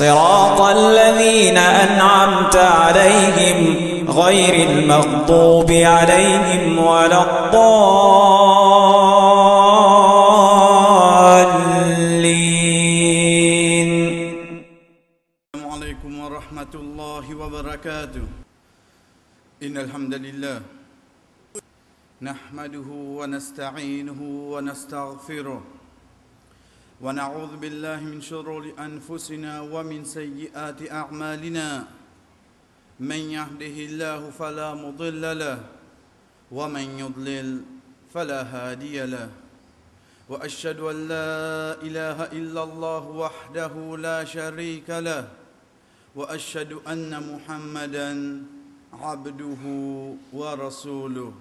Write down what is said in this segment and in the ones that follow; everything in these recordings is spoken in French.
صراط الذين أنعمت عليهم غير المغضوب عليهم ولا الضالين. السلام عليكم ورحمة الله وبركاته. إن الحمد لله نحمده ونستعينه ونستغفره. ونعوذ بالله من شرور أنفسنا ومن سيئات أعمالنا. من يهده الله فلا مضل له ومن يضلل فلا هادي له. وأشهد أن لا إله إلا الله وحده لا شريك له وأشهد أن محمدا عبده ورسوله.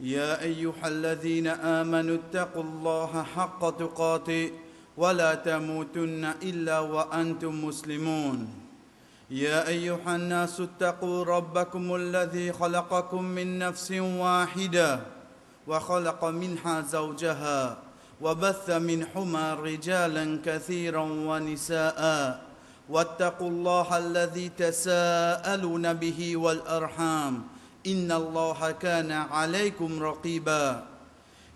يا أيها الذين آمنوا اتقوا الله حق تقاته ولا تموتن إلا وأنتم مسلمون. يا أيها الناس اتقوا ربكم الذي خلقكم من نفس واحدة وخلق منها زوجها وبث منهما رجالا كثيرا ونساء واتقوا الله الذي تساءلون به والأرحام إن الله كان عليكم رقيبا.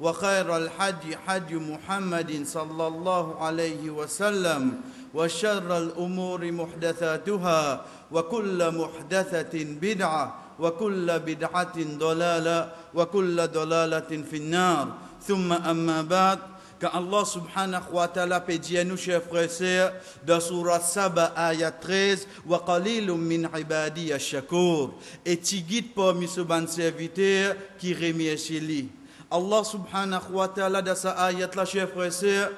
وخير الحج حج محمد صلى الله عليه وسلم وشر الأمور محدثاتها وكل محدثه بدعه وكل بدعه ضلاله وكل ضلاله في النار ثم اما بعد Quand Allah subhanahu wa ta'ala peut dire nous, chers frères dans Surat Saba, ayat 13, Wa qalilum min ibadi shakur. Et tu guides parmi ce bon serviteur qui remercie lui. Allah subhanahu wa ta'ala, dans sa ayat là, chers frères et sœurs,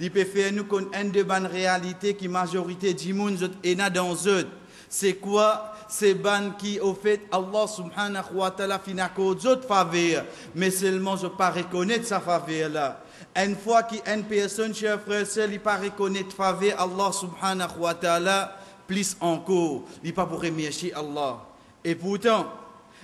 il peut faire nous connaître une de bonnes réalités qui majorité du monde est dans eux. C'est quoi? C'est ban qui, au fait, Allah subhanahu wa ta'ala finit d'autres faveurs, mais seulement je pas reconnaître sa faveur là. Une fois qu'une personne, chers frères, il ne pas reconnaître faveur Allah subhanahu wa ta'ala, plus encore, il pas pour remercier Allah. Et pourtant,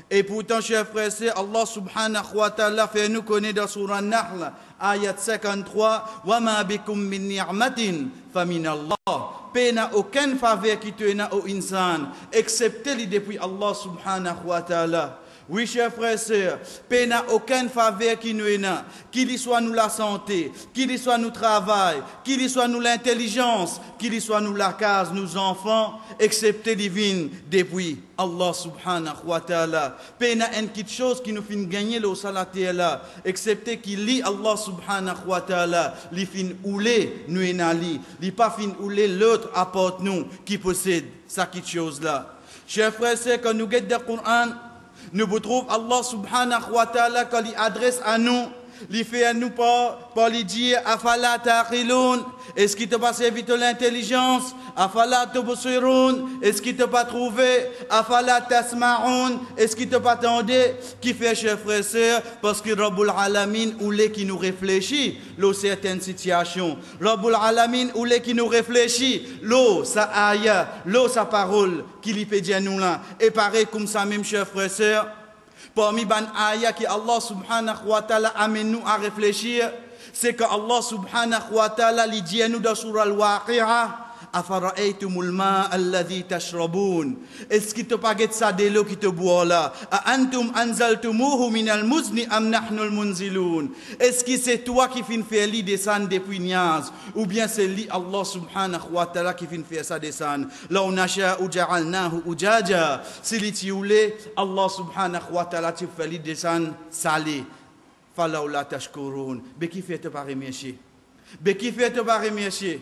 et pourtant, chers frères, Allah subhanahu wa ta'ala fait nous connaître dans Surah Nahl, ayat 53, wa ma bikum min ni'matin fa min Allah. Paix n'a aucune faveur qui te n'a au insan, excepté depuis Allah subhanahu wa ta'ala. Oui, chers frères et sœurs, paix n'a aucune faveur qui nous est qu'il y soit nous la santé, qu'il y soit nous travail, qu'il y soit nous l'intelligence, qu'il y soit nous la case, nous enfants, excepté divine depuis Allah subhanahu wa ta'ala. Paix n'a une petite chose qui nous fait gagner le salaté là, excepté qu'il lit Allah subhanahu wa ta'ala, li fin oulé nous est nali, li pas fin oulé l'autre apporte nous qui possède ça petite chose là. Chers frères et sœurs, quand nous guettons le Coran, nous vous trouvons Allah subhanahu wa ta'ala quand il adresse à nous, il fait nous par, par lui dire Afala est-ce qu'il t'a pas servi de l'intelligence? Afala tubsirun, est-ce qu'il t'a pas trouvé? Afala tasma'un, est-ce qu'il t'a pas entendu Qui fait, et sœurs, parce que Rabbul Alamin ou les qui nous réfléchit, l'eau certaines situations. Rabbul Alamin ou les qui nous réfléchit, l'eau sa aya, l'eau sa parole, qui lui fait dire nous là. Et pareil comme ça même, et sœurs, parmi ban ayah qui Allah subhanahu wa ta'ala amène nous à réfléchir, c'est que Allah subhanahu wa ta'ala lui dit nous dans surah al-Waqi'ah, أفرأيتم الماء الذي تشربون؟ اسكتو باقيت ساديلو كتو بوالا أأنتم أنزلتموه من المزن أم نحن المنزلون؟ اسكي سي توا كيفين في لي ديسان دي بوينياز أو بيان سي لي الله سبحانه وتعالى كيفين في سا ديسان لو نشاء جعلناه أجاجا سيلي تيولي الله سبحانه وتعالى تفلي ديسان سالي فلولا تشكرون بكيف يتبغي ميشي بكيف يتبغي ميشي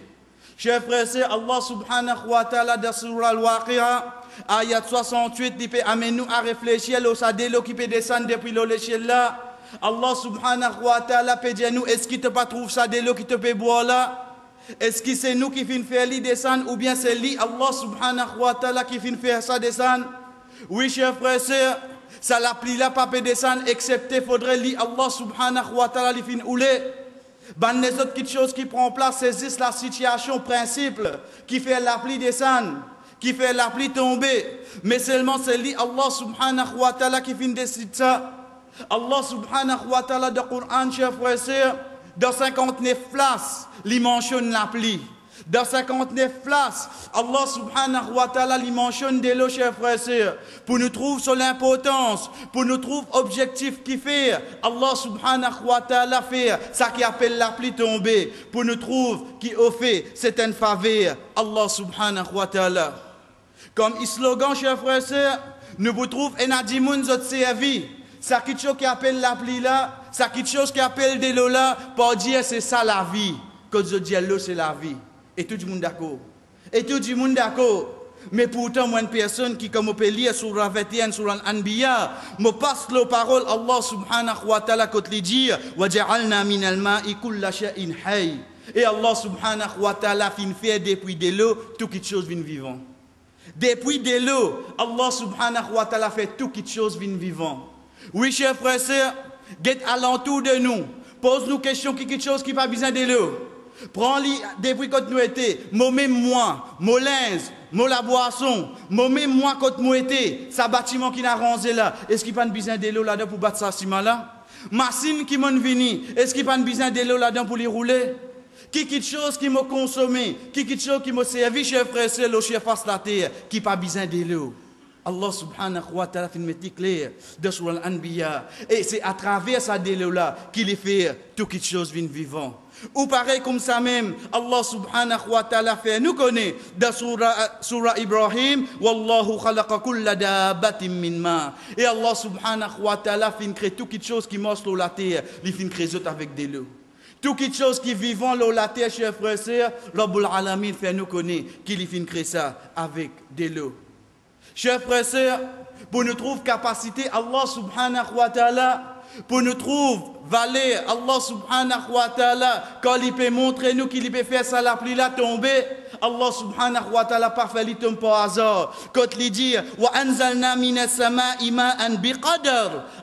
Chers frères et Allah subhanahu wa ta'ala dans surah al-Waqi'a, ayat 68, il peut amener nous à réfléchir au sadélo qui peut descendre depuis l'échelle là. Allah subhanahu wa ta'ala peut dire nous, est-ce qu'il te pas trouve l'eau qui te peut boire là? Est-ce que c'est nous qui fin faire lui descendre ou bien c'est lui, Allah subhanahu wa ta'ala qui fin faire ça descendre? Oui, chers frères et sœurs, ça la pli là pas peut descendre, excepté faudrait lui, Allah subhanahu wa ta'ala lui fin ouler. Ben, les autres petites choses qui prennent place saisissent la situation principe qui fait la pluie descendre, qui fait la pluie tomber. Mais seulement c'est lui, Allah subhanahu wa ta'ala, qui finit décider ça. Allah subhanahu wa ta'ala, dans le Coran, chers frères et sœurs, dans 59 places, il mentionne la pluie. Dans 59 places, Allah subhanahu wa ta'ala lui mentionne des lots, chers frères et sœurs, pour nous trouver sur l'importance, pour nous trouver objectif qui fait. Allah subhanahu wa ta'ala fait ça qui appelle la pluie tombée, pour nous trouver qui offre certaines faveur. Allah subhanahu wa ta'ala. Comme slogan, chers frères et sœurs, nous vous trouvons un adimoun zot servi. Ça quelque chose qui appelle la pluie là, ça quelque chose qui appelle des lots là, pour dire c'est ça la vie. Quand je dis c'est la vie. Et tout le monde d'accord. Et tout le monde d'accord. Mais pourtant, moi, une personne qui, comme on peut lire sur la 21, sur l'Anbiya, me passe la parole Allah subhanahu wa ta'ala quand il dit وَجَعَلْنَا مِنَ الْمَاءِ كُلَّ شَيْءٍ حَيٍّ Et Allah subhanahu wa ta'ala fin fait depuis de l'eau, toutes les choses viennent vivant. Depuis de l'eau, Allah subhanahu wa ta'ala fait toutes les choses viennent vivant. Oui, chers frères et sœurs, get alentour de nous. Pose-nous question qui quelque chose qui pas besoin de l'eau. Prends-les depuis quand nous étions, même moi, mon linge, mon la boisson, même moi quand nous étions, ça bâtiment qui n'a rangé là, est-ce qu'il n'y a pas besoin de l'eau là-dedans pour battre ça ciment là? Machine qui m'en venu, est-ce qu'il n'y a pas besoin de l'eau là-dedans pour les rouler? Qui quelque chose qui m'a consommé, qui quelque chose qui m'a servi, cher frère, c'est l'eau chef face la terre, qui pas besoin de l'eau? Allah subhanahu wa ta'ala fait mettre clair de sur l'anbiya. Et c'est à travers ça délo là qu'il fait les choses viennent vivant. Ou pareil comme ça même, Allah subhanahu wa ta'ala fait nous connaît dans surah, surah Ibrahim, Wallahu khalaqa kulla dabatin min ma. Et Allah subhanahu wa ta'ala fait créer toutes les choses qui marchent sur la terre, il fait créer avec de l'eau. Toutes les choses qui vivent sur la terre, chers frères et sœurs, Rabbul Alamin fait nous connaître qu'il fait créer ça avec de l'eau. Chers frères et sœurs, pour nous trouver capacité, Allah subhanahu wa ta'ala, pour nous trouver valeur, Allah subhanahu wa ta'ala, quand il peut montrer nous qu'il peut faire ça, la pluie là tomber, Allah subhanahu wa ta'ala pas fait tombe par hasard. Quand il dit, wa anzalna minas sama'i ma'an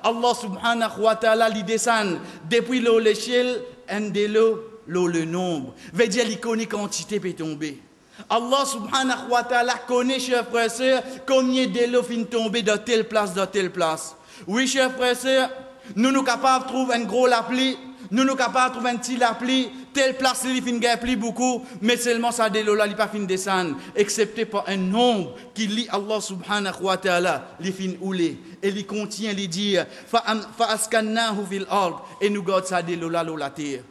Allah subhanahu wa ta'ala, il descend depuis l'eau l'échelle, un de l'eau, l'eau le nombre. Veut dire, il quantité peut tomber. Allah subhanahu wa ta'ala connaît, chers frères combien d'eau fin tomber dans telle place, dans telle place. Oui, chers frères nous nous capables de trouver un gros lapli, nous nous capables de trouver un petit lapli, telle place, il fin plus beaucoup, mais seulement ça de là, il pas descendre, excepté par un nombre qui lit Allah subhanahu wa ta'ala, il fin oulé, et il contient, il dit, fa askannahu fil ard, et nous garde ça de là, la terre.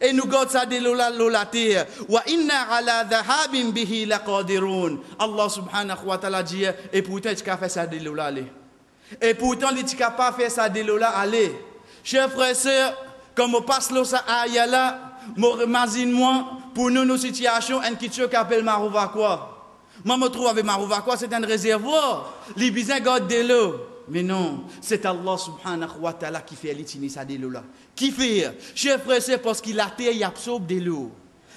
Et nous gardons ça de la terre. Wa inna ala dhahabin bihi laqadirun. Allah subhanahu wa ta'ala dit, et tu as fait ça de. Et pourtant, tu n'as pas fait ça de l'eau aller. Chers frères et sœurs, comme on passe l'eau ça aïe là, imagine-moi, pour nous, nos situations, un qui appelle Marouva quoi. Moi, je trouve avec Marouva quoi, c'est un réservoir. Les bisins gardent de l'eau. Mais non, c'est Allah subhanahu wa ta'ala qui fait l'utilisation de l'eau là. Qui fait? Chers frères, c'est parce que la terre, il absorbe de l'eau.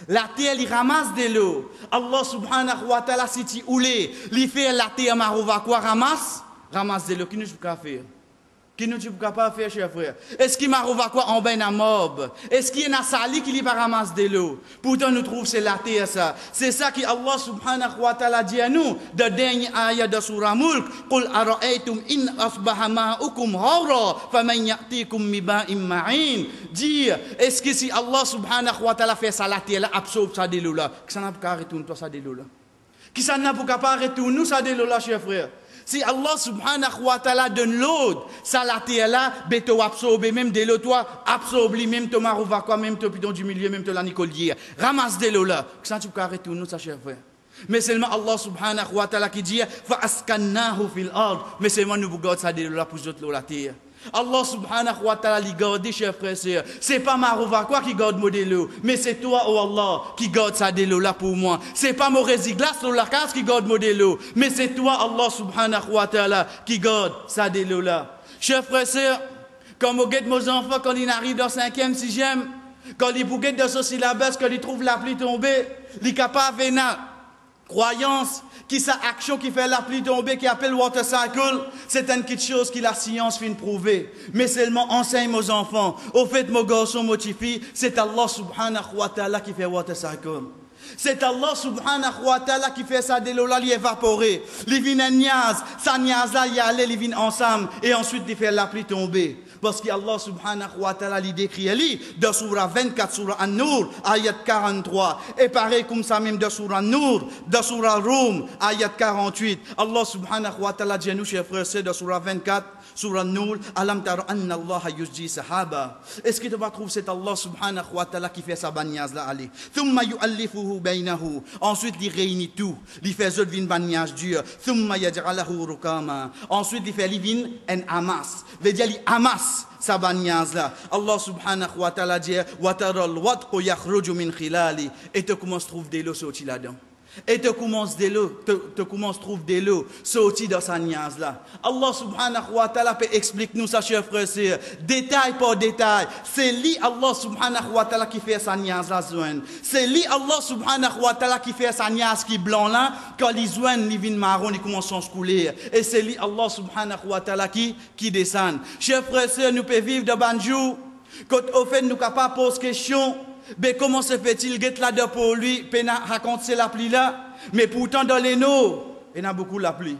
La terre, il ramasse de l'eau. Allah subhanahu wa ta'ala, si tu oulé, il fait la terre, marouva quoi, ramasse, ramasse le que nous pouvons faire? Que nous ne pas faire, cher frère? Est-ce qu'il m'a à quoi? En ben à mob? Est-ce qu'il y a sali qui lui pas ramasse de l'eau? Pourtant, nous trouvons c'est la terre, ça. C'est ça que Allah subhanahu wa ta'ala dit à nous, de dernier ayat de Surah Mulk, Qul ara'aytum in asbaha ma'ukum hawra, faman ya'tikum miba'im ma'in. Dire, est-ce que si Allah subhanahu wa ta'ala fait ça la terre, là, absorbe ça de l'eau, là, que ça n'a pas retourné, toi, ça de l'eau, là? Que ça n'a pas retourné, ça de l'eau, là, cher frère? Si Allah subhanahu wa ta'ala donne l'eau, ça la là, beto absorbe même de l'eau, toi, absorbe même ton marouva, quoi, même ton piton du milieu, même ton la nicolière. Ramasse de l'eau là. Que ça tu peux arrêter nous, ça, cher frère? Mais seulement Allah subhanahu wa ta'ala qui dit, fa askannahu fil ard. Mais seulement nous vous ça de l'eau là pour l'eau la terre. Allah subhanahu wa ta'ala li garde, chers frères et sœurs. C'est pas Marova quoi qui garde mon délo, mais c'est toi, oh Allah, qui garde sa délo là pour moi. C'est pas mon résiglas sur la case qui garde mon délo, mais c'est toi, Allah subhanahu wa ta'ala, qui garde sa délo là. Chers frères et sœurs, quand on guette mes enfants, quand ils arrivent dans 5e, 6e, quand ils bouguettent dans ce syllabus, quand ils trouvent la pluie tombée, ils capables de croyance qui sa action qui fait la pluie tomber, qui appelle water cycle, c'est une petite chose que la science vient prouver. Mais seulement enseigne aux enfants. Au fait, mon garçon, mon c'est Allah subhanahu wa ta'ala qui fait water cycle. C'est Allah subhanahu wa ta'ala qui fait ça de l'eau là, évaporer. Il vient niaz, sa niaz là, il vient ensemble, et ensuite il fait la pluie tomber. Parce qu'Allah subhanahu wa ta'ala il décrit ali dans surah 24, surah An-Nur, ayat 43. Et pareil comme ça même dans surah An-Nur, dans surah Rum, ayat 48. Allah subhanahu wa ta'ala dit nous, chers frères, dans surah 24, surah An-Nur, alam tara anna Allah yusji sahaba. Est-ce que tu vas trouver c'est Allah subhanahu wa ta'ala qui fait sa baniaz là, allez. Thumma yu'allifuhu baynahu. Ensuite, il réunit tout. Il fait zot vin baniaz dur. Thumma yaj'alahu rukama. Ensuite, il fait livin en amas. Veut dire, amas. Allah subhanahu wa ta'ala dit wa taral wadqu yakhruju min et te comment se trouve des lots là-dedans. Et te commence de l'eau, te, te commence trouve de l'eau sorti dans sa niaise là. Allah subhanahu wa ta'ala peut expliquer nous ça, chers frères et détail par détail. C'est lui, Allah subhanahu wa ta'ala, qui fait sa niaise là, C'est lui, Allah subhanahu wa ta'ala, qui fait sa niaise qui blanc là, quand les zoines, les vins marron, ils commencent à se couler. Et c'est lui, Allah subhanahu wa ta'ala, qui, qui descend. Chers frères et nous pouvons vivre de banjou. Quand au fait, nous capables poser question, mais comment se fait-il get là pour lui, pena raconter la pluie là, mais pourtant dans les noms, il y a beaucoup la pluie.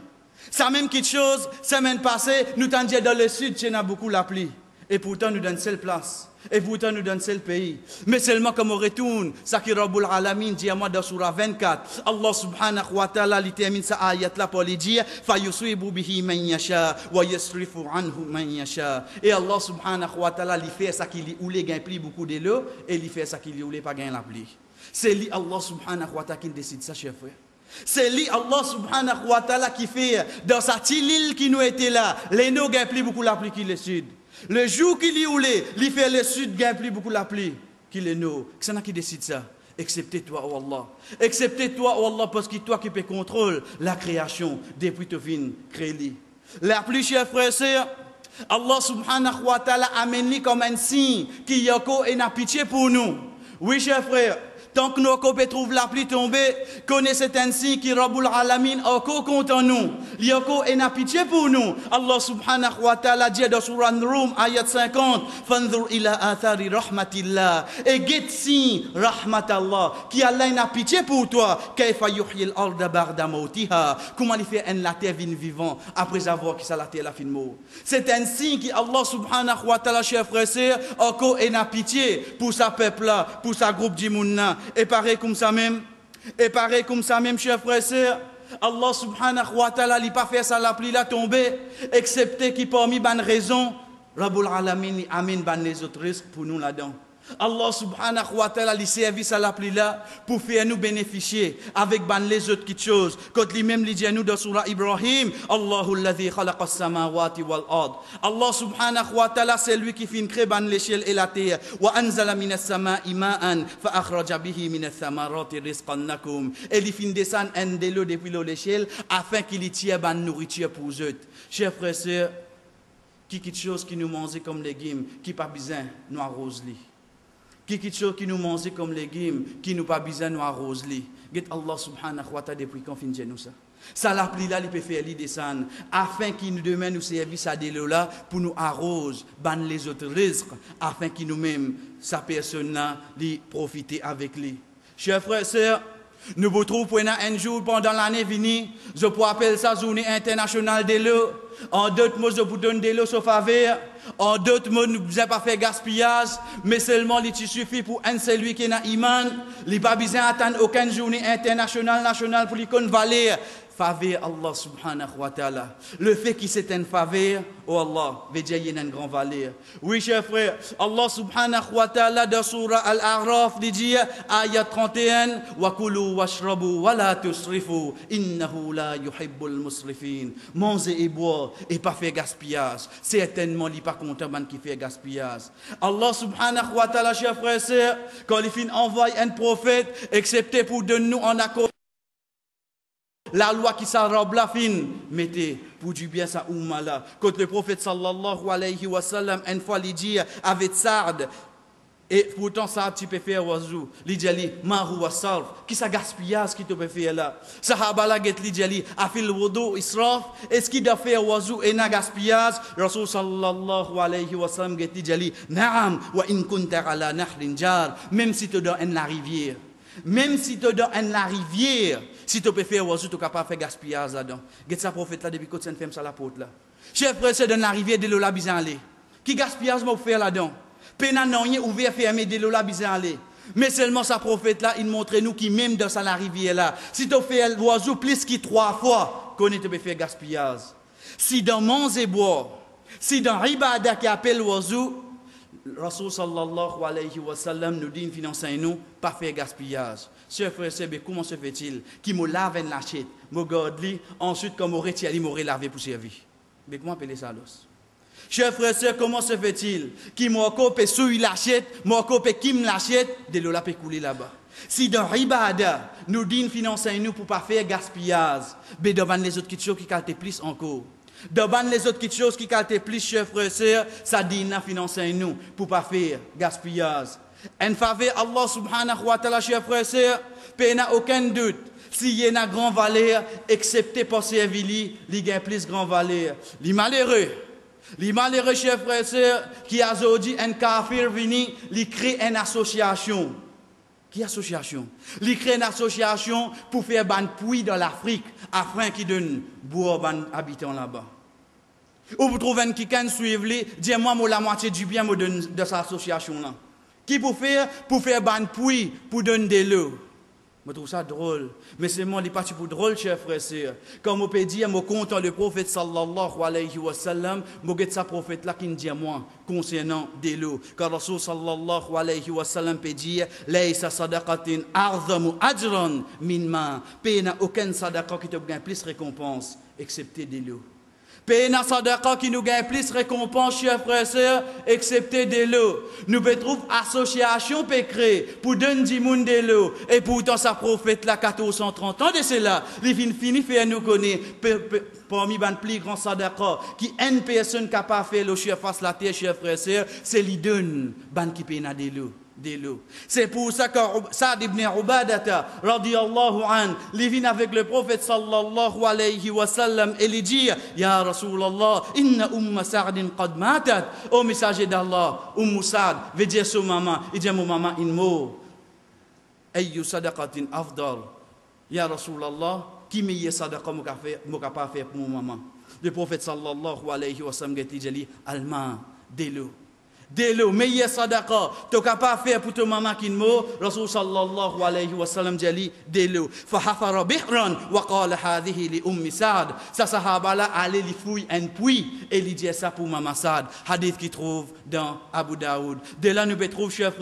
Ça même quelque chose, semaine passée, nous t'en dans le sud, il y a beaucoup la pluie. Et pourtant, nous donne seule place. Et pourtant, nous donne seul pays. Mais seulement comme on retourne, ça qui Rabbul Alamin dit à moi dans Surah 24, Allah subhanahu wa ta'ala, il termine sa ayat là pour lui dire, فَيُصِيبُ بِهِ مَنْ يَشَاءُ وَيَصْرِفُ عَنْهُ مَنْ يَشَاءُ Et Allah subhanahu wa ta'ala, il fait ça qu'il oulé gagne plus beaucoup de l'eau, et il fait ça qu'il oulé pas gagne la pluie. C'est lui, Allah subhanahu wa ta'ala, qui décide ça, chers frères. C'est lui, Allah subhanahu wa ta'ala, qui fait dans sa petite île qui nous était là, les nous gagnent plus beaucoup la pluie qu'il le sud. Le jour qu'il y oulé, il fait le sud gagne plus beaucoup la pluie qu'il est nous. C'est qui décide ça Excepté toi, oh Allah. Excepté toi, oh Allah, parce que toi qui peux contrôler la création depuis que tu créer. La pluie, chers frères et sœurs, Allah subhanahu wa ta'ala amène comme un signe qui y a et pitié pour nous. Oui, chers frères, Tant que nos copés trouvent la pluie tombée, connaissez ainsi qui Rabbul Alamin oko contre nous. Yoko et n'a pitié pour nous. Allah subhanahu wa ta'ala dit dans Surah Rum, ayat 50, Fanzur ila athari rahmatillah. Et get si rahmatallah, qui Allah n'a pitié pour toi. Kaifa yuhyi al-arda barda mautiha. Comment il fait un la terre vivant après avoir ça la terre la fin mort. C'est ainsi que Allah subhanahu wa ta'ala, chers frères et sœurs, oko et n'a pitié pour sa peuple pour sa groupe d'Imounna et pareil comme ça même, et pareil comme ça même, chers frères et sœurs, Allah subhanahu wa ta'ala n'a pas fait ça la pluie la tomber, excepté qui parmi bonnes raisons, Rabbul Alamin amène les autres risques pour nous là-dedans. Allah subhanahu wa ta'ala les services à l'appli là pour faire nous bénéficier avec ban les autres petites choses. Quand lui-même lui dit nous dans surah Ibrahim, Allahu alladhi khalaqa as-samawati wal ard. Allah subhanahu wa ta'ala c'est lui qui fait créer ban l'échelle et la terre. Wa anzala minas sama'i ma'an fa akhraja bihi minas thamarati rizqan lakum. Et il fait descendre un depuis l'échelle afin qu'il y tire ban nourriture pour eux. Chers frères et sœurs, qui quelque chose qui nous mange comme légumes, qui pas besoin nous arrose qui quelque chose qui nous mange comme légumes, qui nous pas besoin nous arroser. Get Allah subhanahu wa ta'ala depuis qu'on finit nous ça. Ça la là, il peut faire descendre, afin qu'il nous demain nous service à des là pour nous arroser, ban les autres risques, afin qu'il nous-mêmes, sa personne là, profiter avec lui. Chers frères et sœurs, nous vous trouvons un jour pendant l'année venue, je peux appeler ça journée internationale de l'eau. En d'autres mots, je vous donne de l'eau sauf faveur. En d'autres mots, nous n'avons pas fait gaspillage, mais seulement il suffit pour un celui qui n'a iman. Il n'a pas besoin d'attendre aucune journée internationale, nationale pour lui valer faveur Allah subhanahu wa ta'ala. Le fait qu'il s'est une faveur, oh Allah, a une grande valeur. Oui, chers frères, Allah subhanahu wa ta'ala dans surah Al-A'raf dit, ayat 31, wa kulu washrabu tusrifu, innahu la yuhibbul musrifin. Manger et boire et pas faire gaspillage. Certainement, il pas content man qui fait gaspillage. Allah subhanahu wa ta'ala, chers frères quand il finit envoie un prophète, excepté pour de nous en accord la loi qui s'enrobe la fine, mettez pour du bien sa oumma là. Quand le prophète sallallahu alayhi wa sallam, une fois, il dit avec Sard, et pourtant Sard, tu peux faire oiseau. Il dit, mahu wa sarf, qui ça gaspillage qui te peut faire là? Sahaba la get, il dit, afil wudu israf, est-ce qu'il doit faire oiseau et n'a gaspillage? Rasul sallallahu alayhi wa sallam get, il dit, naam, wa in kunta ala même si tu dois en la rivière. Même si tu en la rivière, si tu peux faire oiseau, tu es capable de faire gaspillage là-dedans. Get ça prophète là depuis que tu femme ça la porte là. Chef c'est dans la rivière de l'Ola aller. Qui gaspillage m'a faire là-dedans? Pena non rien ouvert fermé de l'Ola aller. Mais seulement sa prophète là, il montre nous qui même dans la rivière là, si tu fais l'oiseau plus que trois fois, connais tu peux faire gaspillage. Si dans manger et si dans ribada qui appelle l'oiseau, Rasul sallallahu alayhi wa sallam nous dit financer nous pas faire gaspillage. Chers frères et comment se fait-il qui me lave une lachette, me garde ensuite comme aurait il m'aurait lavé pour servir. Mais comment appeler ça l'os? Chers frères et comment se fait-il qui copé sous lachette, m'a copé qui me lachette, de l'eau la couler là-bas. Si dans Ribada, nous dit financer nous pour pas faire gaspillage, mais devant les autres qui calent plus encore. Devant les autres choses qui calent plus, chers frères ça dit na financer nous pour pas faire gaspillage. En faveur Allah subhanahu wa ta'ala, chers frères et sœurs, il n'y a aucun doute. S'il y a une grande valeur, excepté pour servir, il y a plus grande valeur. Les malheureux, les malheureux, chers frères et sœurs, qui aujourd'hui un kafir vini, il crée une association. Qui association? Il crée une association pour faire ban puits dans l'Afrique, afin qu'il donne boire aux habitants là-bas. Ou vous trouvez qui can suivre, dis-moi la moitié du bien de cette association-là. Qui pour faire Pour faire ban puits, pour donner de l'eau. Je trouve ça drôle. Mais c'est moi, les parti pour drôle, chers frères et sœurs. Comme on peut dire, je content le prophète sallallahu alayhi wa sallam, je get sa prophète là qui me dit à moi concernant de l'eau. Car sallallahu alayhi wa sallam peut dire, sadaqatin arzamu ajran min ma. Pays n'a aucun sadaqa qui te gagne plus récompense, excepté de l'eau. Un sadaqa qui nous gagne plus récompense, chers frères et sœurs, excepté de l'eau. Nous trouvons association peut créer pour donner du monde de l'eau. Et pourtant, sa prophète là, 1430 ans de cela, finit fini faire nous connaître parmi les plus grands sadaqa qui une personne capable de faire le chef face la terre, chers frères et sœurs, c'est l'idon, ban qui paye de l'eau de l'eau. C'est pour ça que Saad ibn Ubadata, radiallahu an, il avec le prophète sallallahu alayhi wa sallam et il dit, Ya Rasulallah, inna umma Sa'din qad matat. Au messager d'Allah, Umm Sa'd, veut dire son maman, il dit, mon. Ayyu sadaqatin afdal. Ya Rasulallah, qui meilleur sadaqa m'a capable faire pour? Le prophète sallallahu alayhi wa sallam dit, alma, de l'eau. Delo, meilleur sadaqa, tu capable faire pour ton maman qui mort, Rasul sallallahu alayhi wa sallam dit delo. Fahafara bihran wa qala hadhihi li ummi Sa'd. Sa sahaba là li fouille un puits et il dit ça pour maman. Hadith qui trouve dans Abu Daoud. De là nous trouvons, chers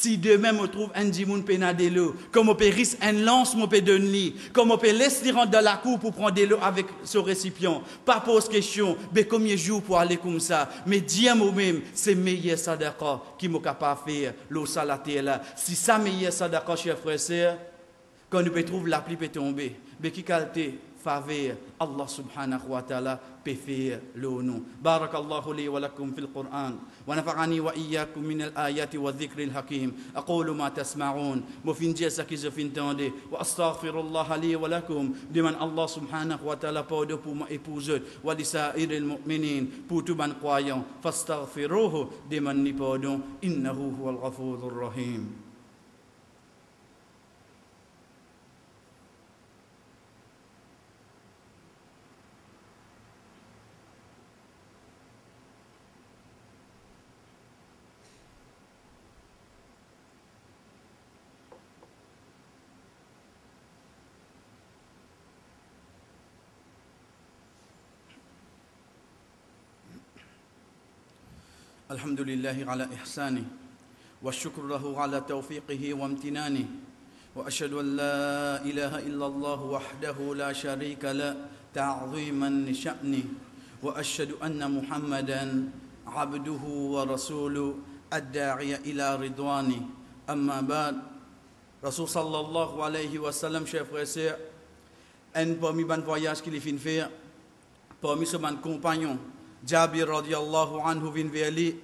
si demain on trouve un dimoun pena de l'eau, comme on peut risquer un lance, on peut donner, comme on peut laisser rentrer dans la cour pour prendre de l'eau avec ce récipient. Pas pose question, mais combien de jours pour aller comme ça? Mais dis moi-même, c'est meilleur sadaqa qui m'a capable de faire l'eau salatée là. Si ça meilleur sadaqa, chers frères et sœurs, quand nous peut trouver la pluie peut tomber, mais qui qualité faveur Allah subhanahu wa ta'ala بفي لونو. بارك الله لي ولكم في القرآن. ونفعني وإياكم من الآيات والذكر الحكيم. أقول ما تسمعون. وفين جيسك زفين تاندي وأستغفر الله لي ولكم. لمن الله سبحانه وتعالى بودو بوما إبوزت ولسائر المؤمنين. بوتو من قوايا فاستغفروه. لمن نبودو. إنه هو الغفور الرحيم. الحمد لله على إحسانه والشكر له على توفيقه وامتنانه وأشهد أن لا إله إلا الله وحده لا شريك له تعظيما لشأنه وأشهد أن محمدا عبده ورسوله الداعي إلى رضوانه. أما بعد رسول صلى الله عليه وسلم chers frères et sœurs un parmi les voyages qu'il vient faire compagnons Jabir radiallahu anhu vers lui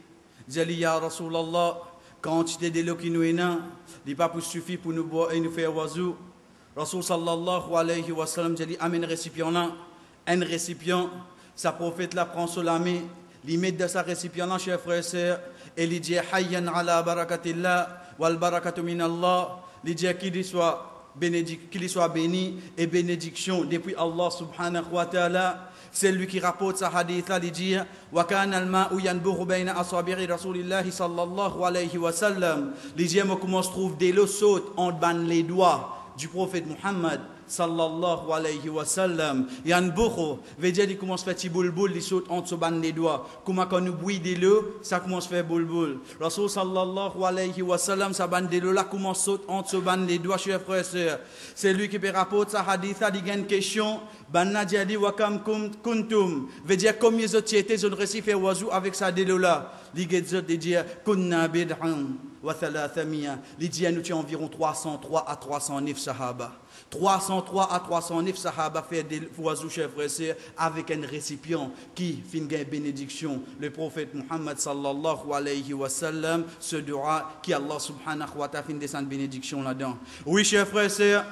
dit ya Rasulallah quantité de l'eau qui nous est là n'est pas pour nous boire et nous faire oiseau. Rasul sallallahu alayhi wa sallam dit amène récipient là. Un récipient sa prophète la prend sur la main dans sa récipient là chers frères et sœurs et il dit hayyan ala barakatillah wal barakatu min Allah il dit soit qu'il soit béni et bénédiction depuis Allah subhanahu wa ta'ala. C'est lui qui rapporte sa hadith là il dit sallam il dit comment se trouve de l'eau saute ban les doigts du prophète Muhammad sallallahu alayhi wa sallam. Yan bukho veut dire il commence faire boule boule il saute entre ban les doigts. Comment quand nous bouille de l'eau ça commence faire boule rasul sallallahu alayhi wa sallam sa ban de l'eau là commence à sauter entre ban les doigts chers frères sœurs c'est lui qui peut rapporter sa hadith a une question. Banna dit wa kam kuntum. Veut dire combien de étaient je récit fait oiseau avec sa de l'eau là dit kunna bid'an nous avons environ 303 à 309 sahaba 303 à 309 sahaba fait des oiseaux frères avec un récipient qui fait une bénédiction. Le prophète Muhammad sallallahu alayhi wa sallam, ce dua qui Allah subhanahu wa ta'ala fait descendre bénédiction là-dedans. Oui, chers frères et sœurs,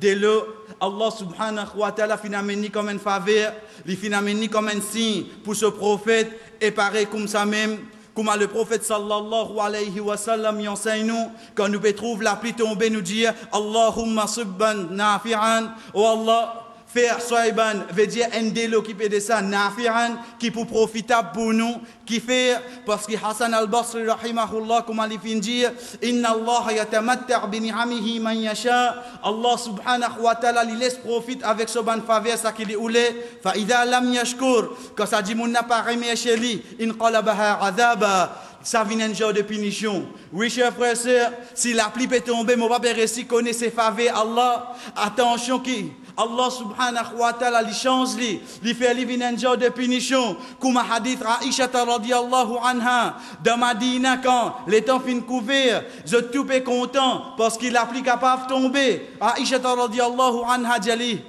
dès le Allah subhanahu wa ta'ala amené comme une faveur, il amené comme un signe pour ce prophète et pareil comme ça même Le prophète sallallahu alayhi wa sallam y enseigne nous, quand nous trouver la pluie tomber, nous dire Allahumma subban nafi'an, oh Allah, faire soiban veut dire un délo qui peut de ça nafi'an qui pour profitable pour nous qui fait parce que Hassan al-Basri rahimahullah comment il finit dire inna Allah yatamatta' bi ni'amihi man yasha Allah subhanahu wa ta'ala il laisse profite avec ce ban faveur ça qu'il oulé fa idha lam yashkur quand ça dit mon n'a pas remercié lui in qalabaha adhaba ça vient un genre de punition. Oui, chers frères et sœurs, si la pluie peut tomber, mon papa récit connaît ses faveurs, Allah, attention qui Allah subhanahu wa ta'ala li change li, li fait li de punition. Comme hadith Aisha radiallahu anha, de Madina quand les temps fin couvert, je tout est content parce qu'il a plus capable de tomber. Aisha radiallahu anha dit,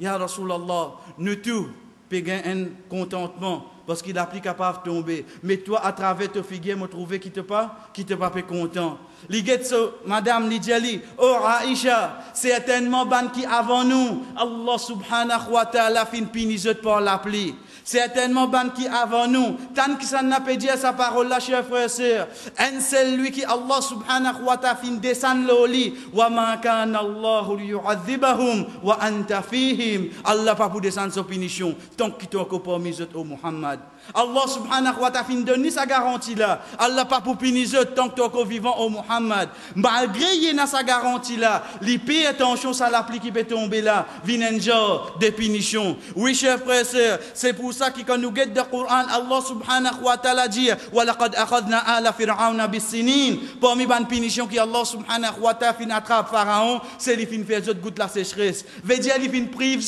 Ya Rasulallah, nous tous, péguin un contentement parce qu'il a plus capable de tomber. Mais toi, à travers ta figure, me trouver qui te pas, qui te pas content. Ligetso, Madame Lidjali, oh Aisha, certainement ban qui avant nous, Allah subhanahu wa ta'ala fin pinizot par la pluie. Certainement ban qui avant nous, tant que ça n'a pas dit sa parole là, chers frères et sœurs, un seul lui qui Allah subhanahu wa ta'ala fin descend l'oli, wa ma kana Allah liyu'adhibahum wa anta fihim. Allah pas pour descendre sa punition, tant qu'il t'ont encore parmi eux, au Muhammad. Allah subhanahu wa ta'ala fin donner sa garantie là. Allah pas pour punir tant que tu vivant au Muhammad. Malgré y a sa garantie là, pays attention ça l'applique qui peut tomber là, vient un genre de punition. Oui, chers frères sœurs, c'est pour ça que quand nous guettons le Coran, Allah subhanahu wa ta'ala dit wa laqad akhadna ala fir'auna bis-sinin. Parmi les punitions que Allah subhanahu wa ta'ala fin attrape pharaon, c'est les fin faire autres goutte la sécheresse. Veut dire les fin prive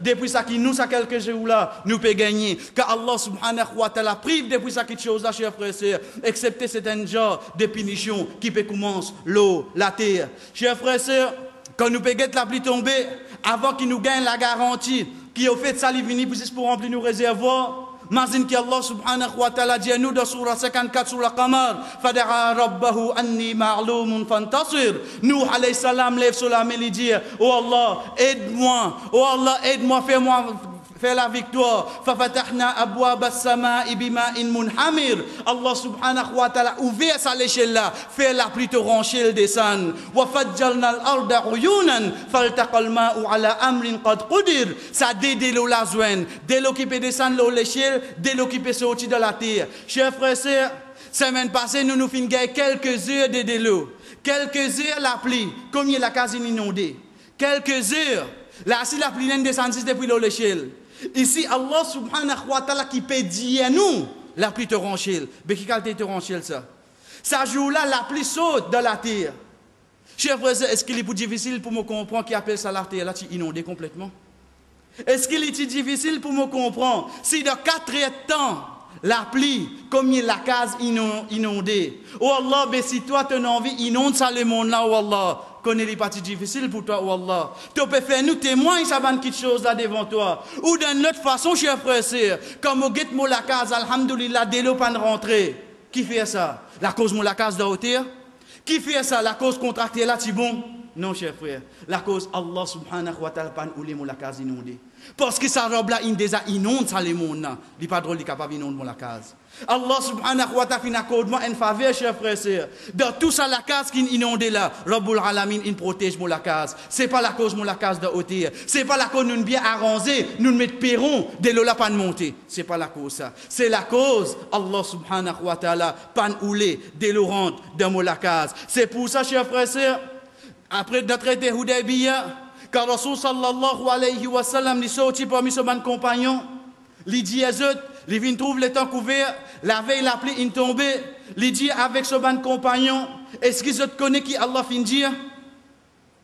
depuis ça qui nous ça quelques jours là, nous peut gagner car Allah subhanahu wa ta'ala prive depuis ça quelque chose là, chers frères et sœurs, excepté c'est un genre de punition qui peut commencer l'eau, la terre. Chers frères et sœurs, quand nous payons la pluie tomber, avant qu'il nous gagne la garantie, qui au fait ça, il vient pour remplir nos réservoirs, Mazin ki Allah subhanahu wa ta'ala dit à nous dans surah 54 sur la Qamar, Fada'a rabbahu anni ma'lumun fantasir. Nous, alayhi salam, lève sur la main et dit, Oh Allah, aide-moi, oh Allah, aide-moi, fais-moi fais la victoire. Fafatahna abwa bassama ibima in munhamir. Allah subhanahu wa ta'ala ouvert sa l'échelle-là. Fais la pluie te rancher le dessin. Wafadjalna al-arda uyunan. Faltakalma ou ala amrin qad qudir. Ça dédé l'eau la zouen. Dès l'eau qui peut descendre l'échelle, dès qui peut sortir de la terre. Chers frères et sœurs, semaine passée, nous nous finissons quelques heures d'aider l'eau. Quelques heures la pluie, comme il a la case. Quelques heures, là, si la pluie descend depuis l'eau l'échelle. Ici, Allah subhanahu wa ta'ala qui peut dire à nous, la pluie torrentielle. Mais qui qualité torrentielle ça? Ça jour-là, la pluie saute dans la terre. Chers frères, est-ce qu'il est plus difficile pour me comprendre qui appelle ça la terre? Là, tu inondé complètement. Est-ce qu'il est difficile pour me comprendre? Si dans quatre temps, la pluie, comme il la case inondée. Oh Allah, mais si toi tu as envie, inonde ça le monde là, oh Allah. Connais les parties difficiles pour toi, oh Allah. Tu peux faire nous témoigner ça quelque chose là devant toi. Ou d'une autre façon, cher frère comme au guette la case, alhamdoulilah, dès le pas de rentrer. Qui fait ça? La cause mon la case de hauteur Qui fait ça? La cause contractée là, c'est bon? Non, cher frère. La cause Allah subhanahu wa ta'ala, pas ou la case inondée. Parce que sa robe là, il déjà inonde ça le monde. Il n'est pas drôle, il est capable d'inonder la case. Allah subhanahu wa ta'ala fait un en faveur, chers frères et. Dans tout ça, la case qui inonde là, Rabbul Alamin, il protège mon la case. C'est pas la cause mon la case de hauteur. C'est pas la cause nous bien arrangé, nous mettons perron, de l'eau pas de monter. C'est pas la cause ça. C'est la cause, Allah subhanahu wa ta'ala, pan oulé, de l'eau rentre dans mon la case. C'est pour ça, chers frères et après notre traité Hudaybiyah, quand Rasul sallallahu alayhi wa sallam li sorti parmi ses compagnons, il dit à eux, il vient trouver le temps couvert, la veille la pluie est tombée, il dit avec ses compagnons, est-ce qu'ils te connaissent qui Allah fin dire?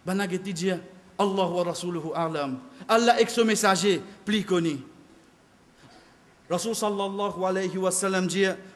Dit, Allah wa rasuluhu a'lam. Allah est son messager, plus connu. Rasul sallallahu alayhi wa sallam dit,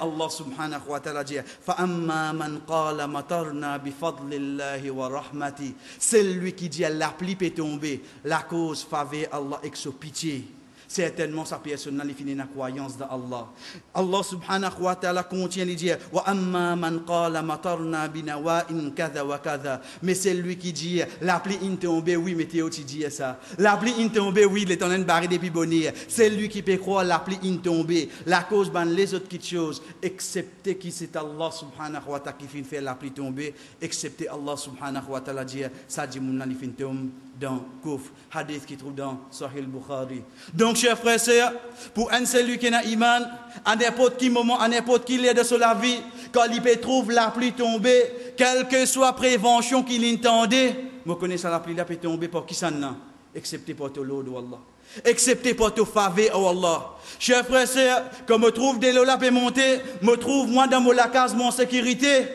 Allah subhanahu wa ta'ala dit فَأَمَّا مَنْ قَالَ مَطَرْنَا بِفَضْلِ اللَّهِ وَرَحْمَتِهِ C'est lui qui dit la pluie peut tomber, la cause faveur Allah avec sa pitié certainement sa personne n'a fini la croyance d'Allah. Allah subhanahu wa ta'ala contient les dire wa amma man qala matarna binawa'in kadha wa kadha. Mais c'est lui qui dit la pluie est tombée, oui, météo tu dis ça. La pluie est tombée, oui, l'éternel barré depuis bonheur. C'est lui qui peut croire la pluie est tombée. La cause ban les autres choses, excepté qui c'est Allah subhanahu wa ta'ala qui fait la pluie tomber, excepté Allah subhanahu wa ta'ala dire ça dit mon fin tombe dans Kouf, hadith qui trouve dans Sahih Bukhari. Donc, chers frères et sœurs, pour un celui qui a iman, à n'importe quel moment, à n'importe quel lieu de sa vie, quand il peut trouver la pluie tomber, quelle que soit prévention qu'il entendait, vous connaissez la pluie, la peut tomber pour qui ça n'a, excepté pour l'eau de Allah. Excepté pour te faver, oh Allah. Chers frères et sœurs, quand me trouve des lots là peut monter, me trouve moi dans mon case, mon sécurité,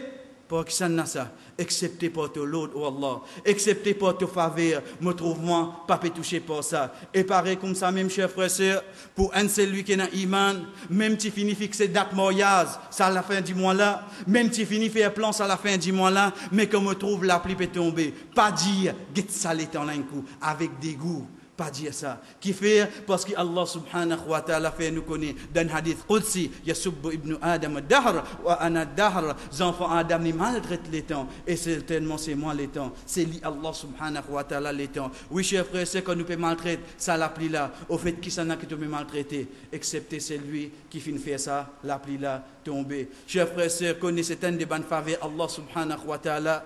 pour qui ça n'a ça? Excepté par ton l'autre, oh Allah, excepté par ton faveur, me trouve-moi, pas touché par ça. Et pareil comme ça, même cher frère, pour un celui qui a iman, même si fini fixer date mariage, ça à la fin du mois là, même si fini faire plan, ça à la fin du mois là, mais qu'on me trouve la pluie peut tomber, pas dire, get ça un coup, avec dégoût pas dire ça. Qui fait parce que Allah subhanahu wa ta'ala fait nous connaître dans hadith Qudsi, Yasubbu ibn Adam dahr wa ana dahr. Enfants Adam ni maltraitent les temps et certainement c'est moi les temps. C'est lui Allah subhanahu wa ta'ala les temps. Oui, chers frères, c'est qu'on nous peut maltraiter, ça l'appli là. Au fait, qui s'en a qui te maltraiter, excepté celui qui finit faire ça, l'appli là, tomber. Chers frères, c'est connaissez un des bonnes faveurs Allah subhanahu wa ta'ala.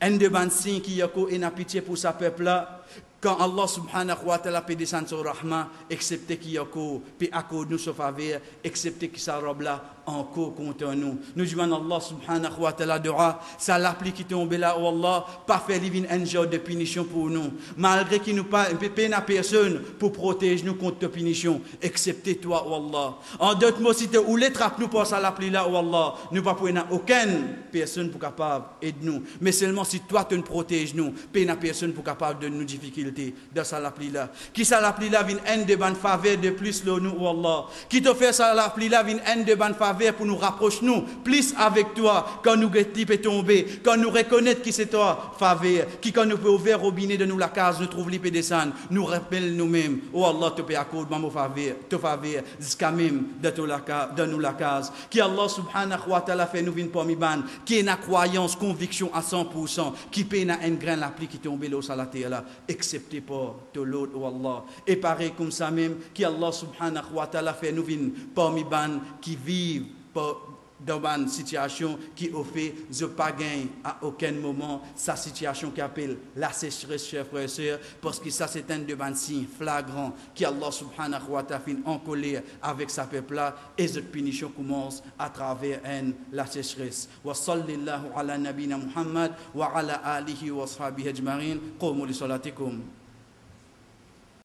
Un des bonnes signes qui a une pitié pour sa peuple là quand Allah subhanahu wa ta'ala peut descendre sur rahma, excepté qu'il y a puis accorde nous sa faveur, excepté qu'il sa robe là, encore contre nous. Nous demandons Allah subhanahu wa ta'ala dora, ça l'applique qui tombe là, oh Allah, pas faire living jour de punition pour nous. Malgré qu'il nous peine à personne pour protéger nous contre punition, excepté toi, oh Allah. En d'autres mots, si tu ou les trappes nous pour ça l'applique là, oh Allah, nous pas pour aucune personne pour capable d'aider nous. Mais seulement si toi tu nous protèges nous, peine à personne pour capable de nous difficultés dans ça l'appli là. Qui ça l'appli là, vient un de bonnes faveurs de plus là, nous, oh Allah. Qui te fait ça l'appli là, vient un de bonnes faveurs pour nous rapprocher nous plus avec toi quand nous est tombé, quand nous reconnaître qui c'est toi, faveur, qui quand nous peut ouvrir robinet de nous la case, nous trouve l'ipé descendre, nous rappelle nous-mêmes, oh Allah te paie accord mon faveur, te faveur, jusqu'à même de nous la case, qui Allah subhanahu wa ta'ala fait nous venir parmi ban, qui est une croyance, conviction à 100%, qui paie un grain la pluie qui tombe là sur la terre là, excepté pour de l'autre, oh Allah, et pareil comme ça même, qui Allah subhanahu wa ta'ala fait nous venir parmi ban, qui vivent dans une situation qui au fait je pas gagne à aucun moment sa situation qui appelle la sécheresse chers frères et sœurs parce que ça c'est un de signe flagrant qui Allah subhanahu wa ta'ala en colère avec sa peuple là et cette punition commence à travers la sécheresse. Wa sallallahu ala nabina muhammad wa ala alihi wa sahbihi qumu li salatikum